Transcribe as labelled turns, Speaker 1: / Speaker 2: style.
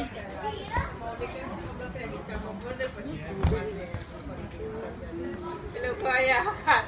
Speaker 1: Look,
Speaker 2: I